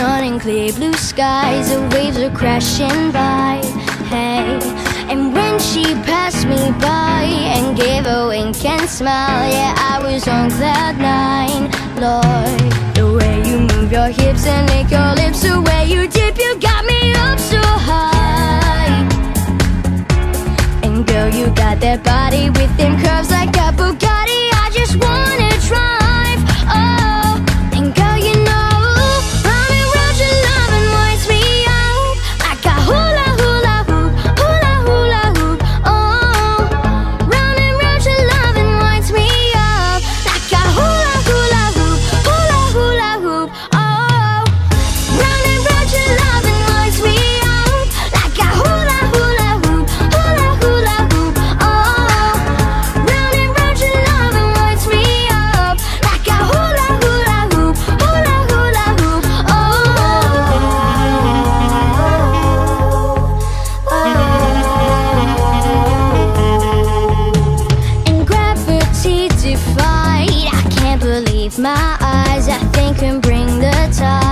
on clear blue skies, the waves are crashing by. Hey, and when she passed me by and gave a wink and smile, yeah, I was on cloud nine. Lord, the way you move your hips and lick your lips, the way you dip, you got me up so high. And girl, you got that body with them With my eyes I think and bring the tide.